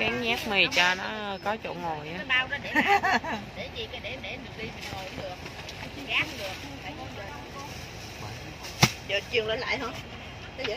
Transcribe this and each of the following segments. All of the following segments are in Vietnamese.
gán nhát mì cho nó có chỗ ngồi á. Cái để gì cái để để được đi mình ngồi cũng được. Gác cũng được. Phải ngồi chơi. giờ chiều lên lại hả? Cái gì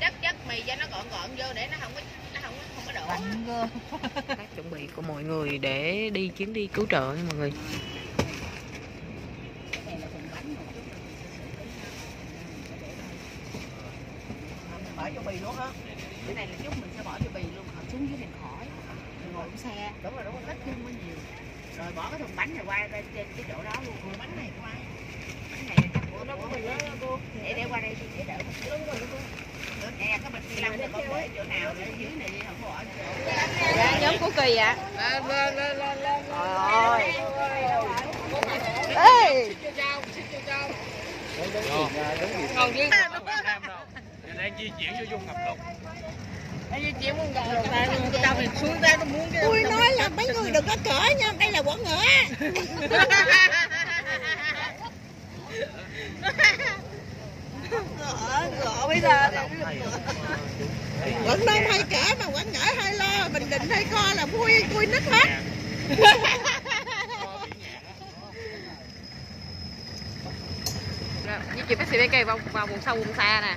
chất chất mì cho nó gọn gọn vô để nó không có nó không có không có đổ chuẩn bị của mọi người để đi chuyến đi cứu trợ nha mọi người bỏ cho bì luôn hả cái này là chút mình sẽ bỏ cho bì luôn họ xuống dưới mình khỏi. Mình ngồi trong xe. Đúng rồi đúng rồi ít chung có nhiều. Rồi bỏ cái thùng bánh này qua bên trên cái chỗ đó luôn. Ủa, bánh này ai? Bánh này chắc của nó của mình đó cô. để để qua đây thì chế đỡ đúng rồi đúng rồi. Nè cái bịch ni lông này con để chỗ nào để dưới này đi không bỏ chỗ. Dạ nhóm của kỳ ạ. Ê còn chứ đang di chuyển vô vùng ngập lụt. Tôi nói là mấy người đừng có cỡ nha đây là quán ngựa. Ngựa bây giờ quận đông hay cỡ mà quảng ngãi hay lo bình định hay co là vui vui nít hết. Rồi, với chị bác sĩ cây vào, vào vùng sâu vùng xa nè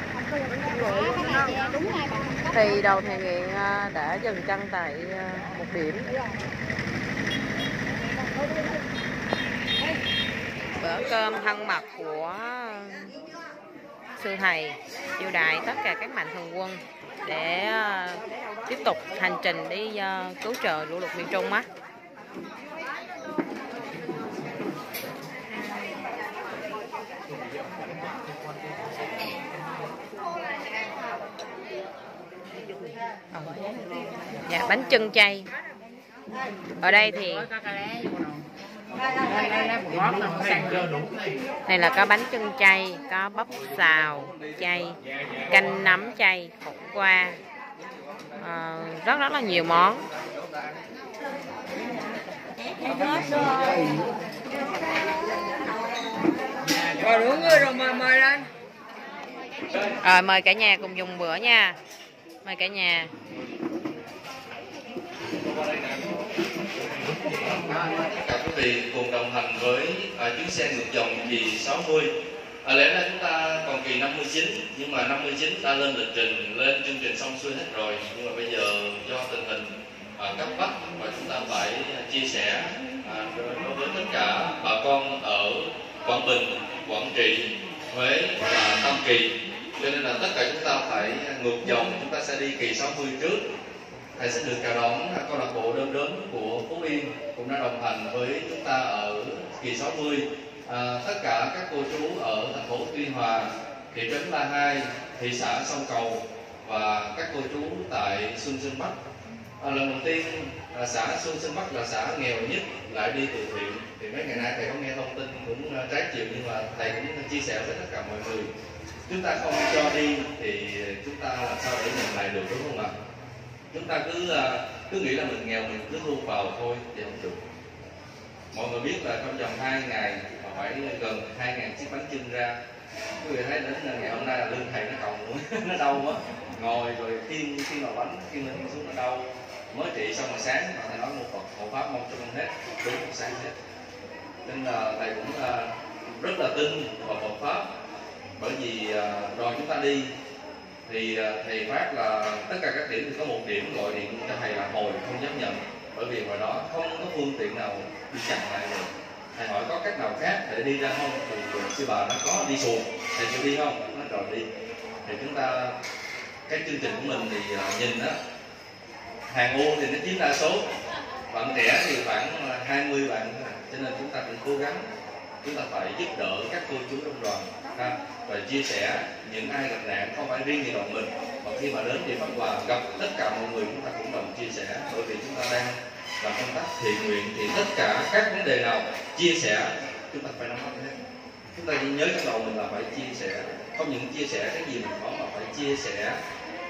thì đầu thầy nghiện à, đã dừng chân tại à, một điểm. Bữa cơm thân mật của sư thầy chiêu đại tất cả các mạnh thường quân để à, tiếp tục hành trình đi cứu trợ lũ lụt miền Trung á. Dạ bánh chân chay. Ở đây thì này là có bánh chân chay có bắp xào chay canh nấm chay khổ qua. À, rất rất là nhiều món. Rồi đúng rồi mời mời lên rồi mời cả nhà cùng dùng bữa nha. Mời cả nhà quý vị cùng đồng hành với à, chuyến xe ngược dòng kỳ 60 à, lẽ ra chúng ta còn kỳ 59 nhưng mà 59 ta lên lịch trình lên chương trình xong xuôi hết rồi. Nhưng mà bây giờ do tình hình à, cấp bách và chúng ta phải chia sẻ à, đối với tất cả bà con ở Quảng Bình, Quảng Trị, Huế và Tam Kỳ cho nên là tất cả chúng ta phải ngược dòng chúng ta sẽ đi kỳ 60 trước. Thầy sẽ được chào đón câu lạc bộ đơn đớn của Phú Yên cũng đã đồng hành với chúng ta ở kỳ 60 à, tất cả các cô chú ở thành phố Tuy Hòa thị trấn La Hai thị xã Sông Cầu và các cô chú tại Xuân Sơn Bắc. À, lần đầu tiên à, xã Xuân Sơn Bắc là xã nghèo nhất lại đi từ thiện. Thì mấy ngày nay thầy có nghe thông tin cũng à, trái chiều nhưng mà thầy cũng chia sẻ với tất cả mọi người chúng ta không cho đi thì chúng ta làm sao để nhận lại được, đúng không ạ? Chúng ta cứ à, cứ nghĩ là mình nghèo mình cứ thu vào thôi thì không được. Mọi người biết là trong vòng 2 ngày mà phải gần 2 ngàn chiếc bánh chưng ra, quý vị thấy đến ngày hôm nay là lưng thầy nó còng nó đau quá. Ngồi rồi khiên khiên vào bánh khiên lên xuống nó đau. Mới trị xong rồi sáng mà thầy nói một Phật hộ pháp mong cho con hết, đúng một sáng hết. Nên là thầy cũng à, rất là tin vào Phật pháp bởi vì đoàn chúng ta đi, thì à, thầy phát là tất cả các điểm thì có một điểm gọi điện cho thầy là hồi, không dám nhận. Bởi vì hồi đó không có phương tiện nào đi chặn lại được. Thầy hỏi có cách nào khác để đi ra không? Thì à, sư bà nó có, đi xuồng. Thầy chịu đi không? Nó rồi đi. Thì chúng ta, cái chương trình của mình thì à, nhìn đó hàng ô thì nó chiếm đa số. Bạn trẻ thì khoảng 20 bạn thôi cho nên chúng ta cũng cố gắng chúng ta phải giúp đỡ các cô chú trong đoàn ha, và chia sẻ những ai gặp nạn không phải riêng gì đoàn mình mà khi mà đến thì phát quà gặp tất cả mọi người chúng ta cũng đồng chia sẻ. Bởi vì chúng ta đang làm công tác thiện nguyện thì tất cả các vấn đề nào chia sẻ chúng ta phải nắm bắt hết chúng ta nhớ trong đầu mình là phải chia sẻ không những chia sẻ cái gì mình có mà phải chia sẻ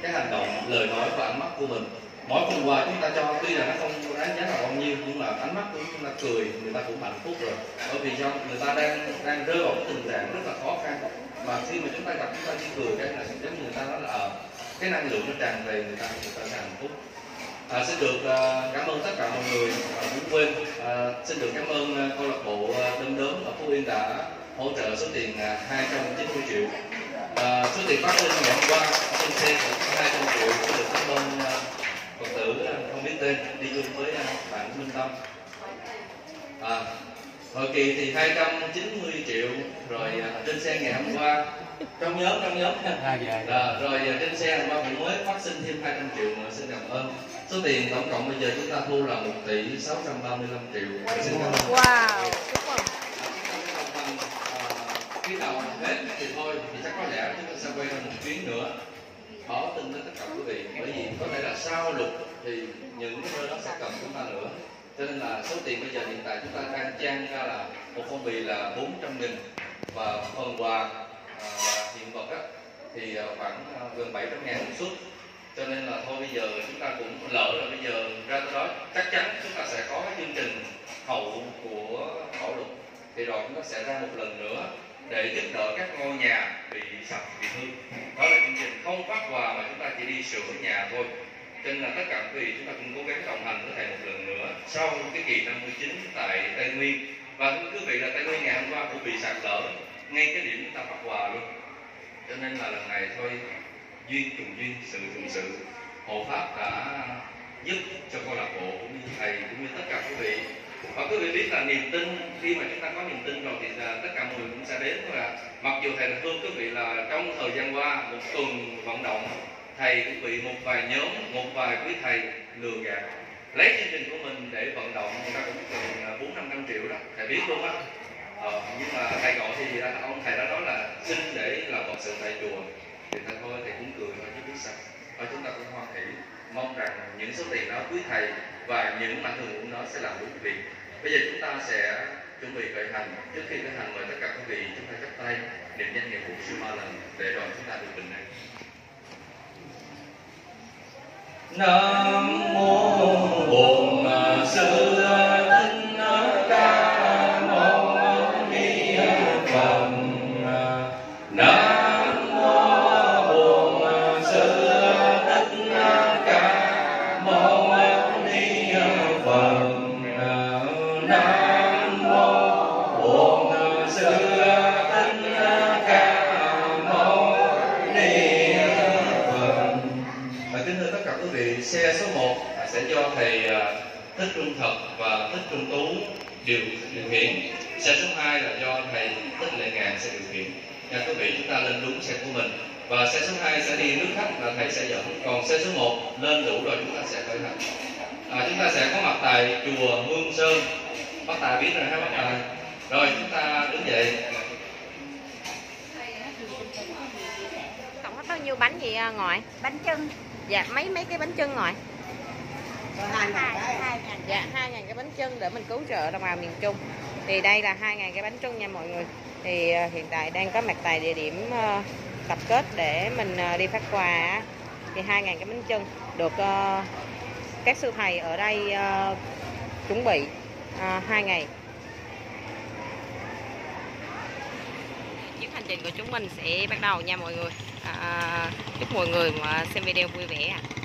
cái hành động lời nói và ánh mắt của mình mỗi phần quà chúng ta cho tuy là nó không đáng giá là bao nhiêu nhưng mà ánh mắt của chúng ta cười người ta cũng hạnh phúc rồi. Bởi vì do người ta đang đang rơi vào cái tình trạng rất là khó khăn. Mà khi mà chúng ta gặp chúng ta chỉ cười cái là giống như người ta nói là ờ, cái năng lượng nó tràn về người ta người ta sẽ hạnh phúc. À, xin được uh, cảm ơn tất cả mọi người và cũng quên uh, xin được cảm ơn uh, câu lạc bộ uh, đom đóm ở phú yên đã hỗ trợ số tiền uh, 290 triệu. Uh, số tiền phát sinh ngày hôm qua trên xe cũng 200 triệu xin được cảm ơn à, phật tử à, không biết tên đi chung với à, bạn Minh Tâm à, hồi kỳ thì 290 triệu rồi à, trên xe ngày hôm qua. Trong nhóm trong nhóm. À, dạ. Rồi, rồi à, trên xe hôm qua cũng mới phát sinh thêm 200 triệu nữa xin cảm ơn. Số tiền tổng cộng bây giờ chúng ta thu là 1 tỷ 635 triệu. Xin cảm ơn. Wow, mừng. khi nào hết thì thôi thì chắc có lẽ chúng ta sẽ quay ra một chuyến nữa. Báo tin đến tất cả quý vị bởi vì có thể là sau lục thì những cái nơi đó sẽ cần chúng ta nữa cho nên là số tiền bây giờ hiện tại chúng ta đang trang ra là một phong bì là 400 nghìn. Và phần quà à, và hiện vật á, thì à, khoảng à, gần 700 ngàn một suất. Cho nên là thôi bây giờ chúng ta cũng lỡ rồi bây giờ ra tới đó chắc chắn chúng ta sẽ có cái chương trình hậu của bảo lục. Thì rồi chúng ta sẽ ra một lần nữa để giúp đỡ các ngôi nhà bị sập bị hư. Đó là chương trình không phát quà mà chúng ta chỉ đi sửa nhà thôi cho nên là tất cả quý vị chúng ta cũng cố gắng đồng hành với thầy một lần nữa sau cái kỳ 59 tại Tây Nguyên. Và thưa quý vị là Tây Nguyên ngày hôm qua cũng bị sạt lở ngay cái điểm chúng ta phát quà luôn. Cho nên là lần này thôi, duyên trùng duyên, sự trùng sự. Hộ pháp đã giúp cho câu lạc bộ cũng như thầy cũng như tất cả quý vị. Và quý vị biết là niềm tin, khi mà chúng ta có niềm tin rồi thì là tất cả mọi người cũng sẽ đến thôi ạ. Mặc dù thầy là thương quý vị là trong thời gian qua, một tuần vận động thầy cũng bị một vài nhóm một vài quý thầy lừa gạt. Lấy chương trình của mình để vận động người ta cũng cần à, bốn năm trăm triệu đó. Thầy biết luôn á. Ờ, nhưng mà thầy gọi thì à, ông thầy đã nói là xin để làm phật sự tại chùa. Thì thầy thôi thầy cũng cười thôi chứ biết sao. Và chúng ta cũng hoan hỷ. Mong rằng những số tiền đó quý thầy và những mạnh thường của đó sẽ làm đúng việc. Bây giờ chúng ta sẽ chuẩn bị khởi hành. Trước khi khởi hành mời tất cả quý vị chúng ta chắp tay niệm danh nghiệp vụ sư ma lần để rồi chúng ta được bình an. Nam sẽ do thầy à, Thích Trung Thật và Thích Trung Tú điều điều khiển. Xe số 2 là do thầy Thích Lệ Ngàn sẽ điều khiển. Nha quý vị chúng ta lên đúng xe của mình. Và xe số 2 sẽ đi nước khách là thầy sẽ dẫn. Còn xe số 1 lên đủ rồi chúng ta sẽ khởi hành. À, chúng ta sẽ có mặt tại chùa Hương Sơn. Bác Tài biết rồi ha bác Tài. Rồi chúng ta đứng dậy. Tổng hết bao nhiêu bánh gì à, ngoại? bánh trưng Dạ, mấy mấy cái bánh chưng ngoại? Hai hai ngàn Dạ, 2.000 cái bánh trưng để mình cứu trợ đồng bào miền Trung. Thì đây là 2.000 cái bánh trưng nha mọi người. Thì ờ, hiện tại đang có mặt tại địa điểm ờ, tập kết để mình ờ, đi phát quà. Thì 2.000 cái bánh trưng được các sư thầy ở đây chuẩn bị 2 ngày. Chuyến hành trình của chúng mình sẽ bắt đầu nha mọi người. À, chúc mọi người mà xem video vui vẻ. ạ.